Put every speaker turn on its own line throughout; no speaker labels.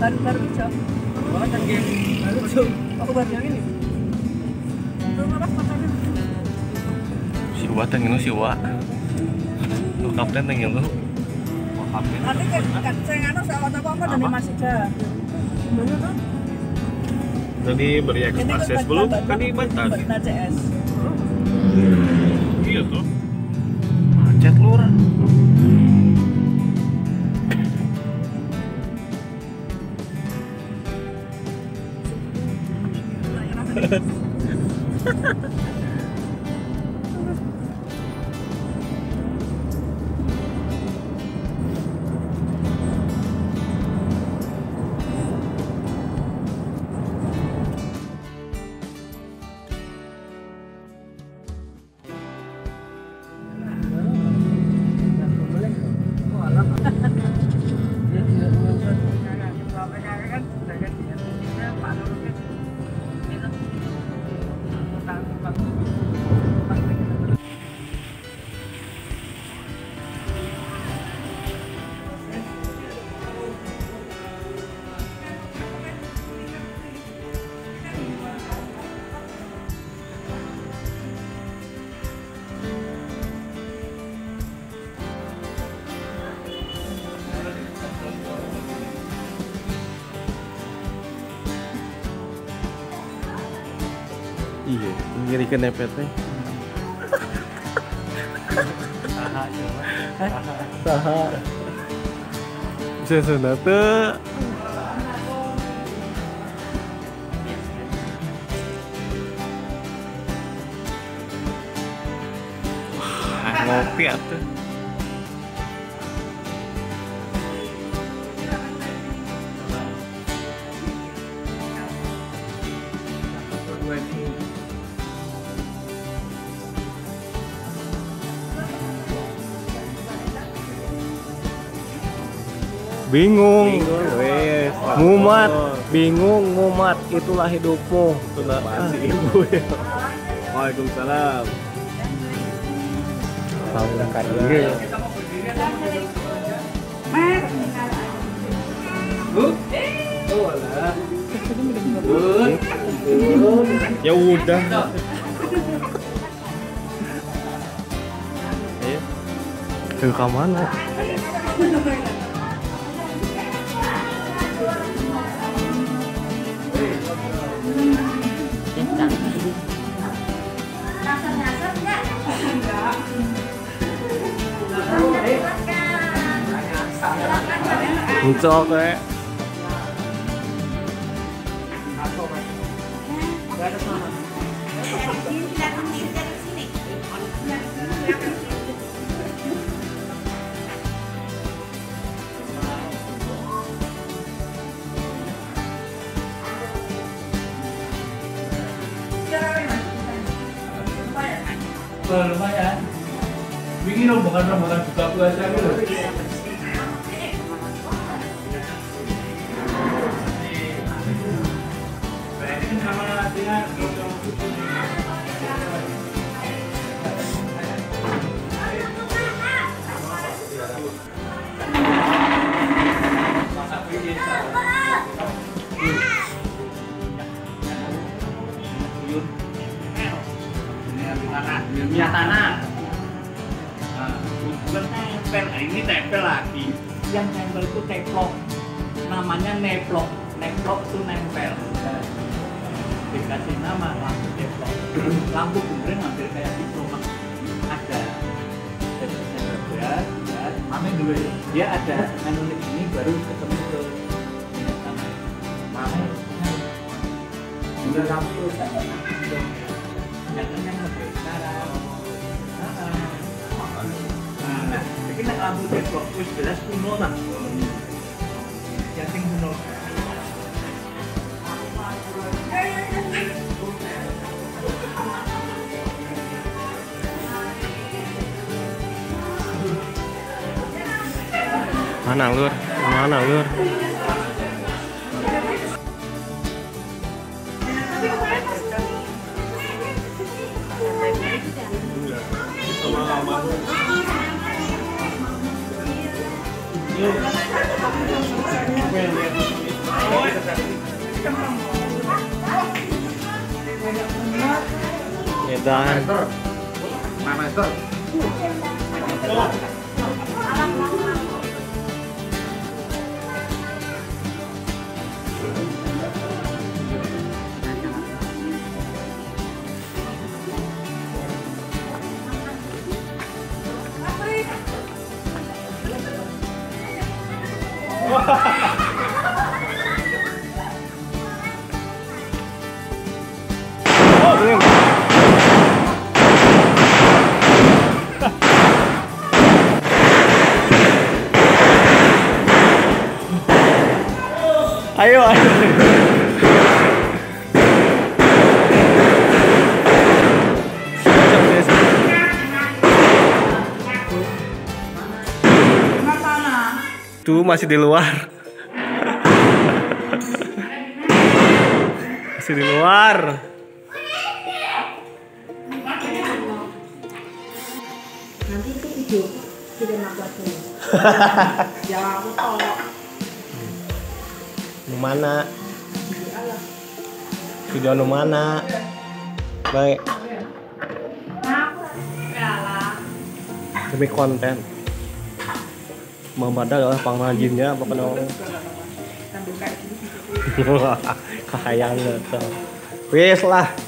baru baru hijau
Bukan game.
baru hijau aku baru yang ini belum apa pacarnya
Siwa tengin lu siwa. Lu kapten tengin lu.
nanti kan kan saya anu saya kata apa dari masih dah bener tuh
Tadi beri akses
kan
belum? Kan di Bantan.
Batak CS
Iya tuh. Macet lu ます。Iya, ngirikan nepet teh. Saha. Bisa sunata. Wah, ngopi atuh. Bingung.
wes.
Ngumat, bingung, ngumat, itulah hidupmu. Itulah ibu ya.
Waalaikumsalam.
Tahu kan ini. Ya udah. Ayo. Ke mana? tiếp cận
Không cho đấy Hãy subscribe cho
kênh Ghiền Mì Gõ Để không bỏ lỡ những video hấp dẫn kayak. lumayan Wingi rombongan-rombongan buka puasa gitu. Namanya neplok. Neplok itu nempel. Dikasih nama lampu teplok. Lampu kemudian hampir kayak diploma. Ada sensor berat, berat. Amin dulu ya. Dia ada menit ini baru ketemu ke tanah. Amin. Udah lampu jangan yang lebih sekarang. Nah, ini lampu teplok wis jelas kuno lah. Yang sing kuno.
Mana lur? Mana lur? Edan. Ayo, Tuh masih di luar. masih di luar.
nanti itu video aku aja ya aku tolak
Di mana? Video nu mana? Baik, demi konten. Mamada adalah pengrajinnya apa penolong. Kahayang gitu. Wis lah.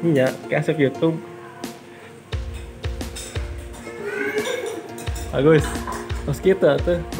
Iya, asup YouTube. Bagus. Terus kita tuh.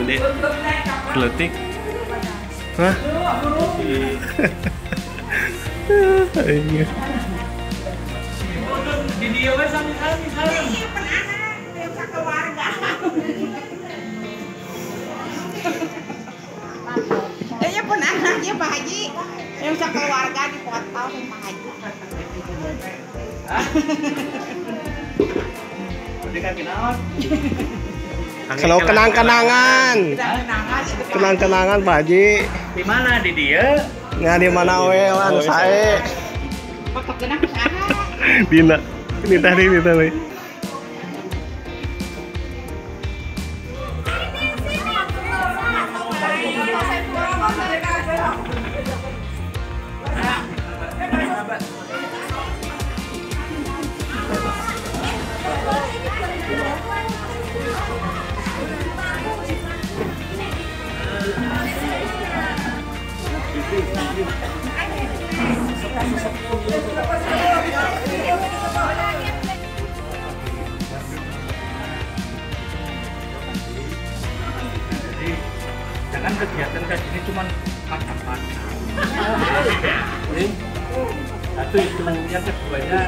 Gede. Kletik. Hah? Iya.
Di dia wes sambil sambil sambil.
Ya pun anaknya Pak Haji yang sekeluarga dipotong sama Pak Haji.
Udah kaki naon?
Kalau kenang-kenangan. Kenang-kenangan Pak Haji.
Di mana di dia?
Nga di mana we lan sae.
foto kenang sana.
Dina. Ini tadi ini tadi.
Jangan kegiatan kayak gini cuma makan-makan. Satu itu yang keduanya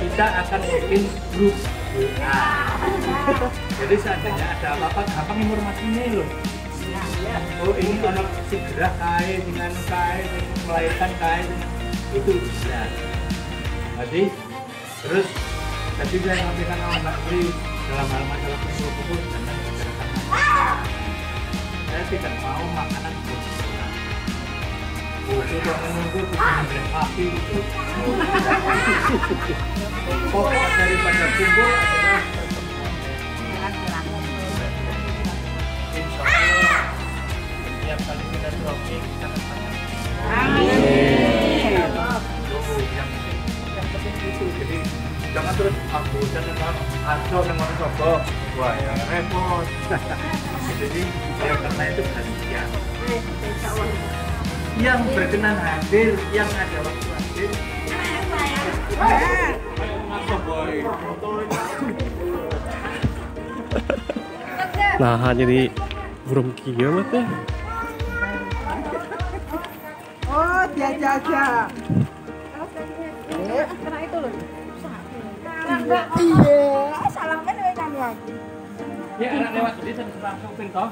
kita akan bikin grup WA. Jadi seandainya ada apa-apa gampang informasinya loh. Oh ini anak segera kaya dengan kaya melahirkan kaya itu bisa. Jadi terus Jadi saya sampaikan sama Mbak dalam hal masalah kumpul-kumpul dan membicarakan masalah. Saya tidak mau makanan bosan. Itu kok menunggu kemudian api itu. Pokok daripada kumpul adalah setiap kali kita kita akan Tuh, yang yang penting itu jadi jangan terus aku dan dengan aso dengan sobo wah yang repot. Jadi oleh karena itu kasihan yang berkenan hadir yang ada waktu hadir.
Nah, jadi burung kiamat ya.
Oh, jaga.
Kena itu loh.
Iya, salah kan dengan lagi.
ya anak lewat jadi langsung pintu